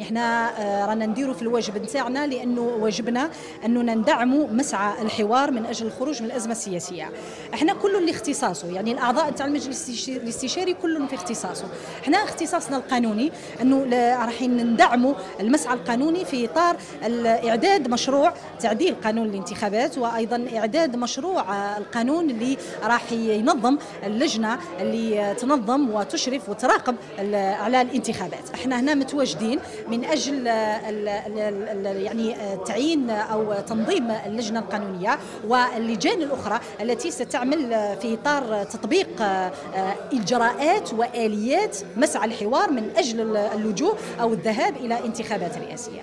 إحنا آه، رانا نديروا في الواجب نتاعنا لأنه واجبنا أننا ندعموا مسعى الحوار من أجل الخروج من الأزمة السياسية. إحنا كل اللي اختصاصه يعني الأعضاء نتاع المجلس الاستشاري كل في اختصاصه. إحنا اختصاصنا القانوني أنه راح ندعموا المسعى القانوني في إطار اعداد مشروع تعديل قانون الانتخابات وأيضا إعداد مشروع آه، القانون اللي راح ينظم اللجنة اللي تنظم وتشرف وتراقب على الانتخابات. إحنا هنا متواجدين من أجل يعني تعيين أو تنظيم اللجنة القانونية واللجان الأخرى التي ستعمل في إطار تطبيق إجراءات وآليات مسعى الحوار من أجل اللجوء أو الذهاب إلى انتخابات رئاسية.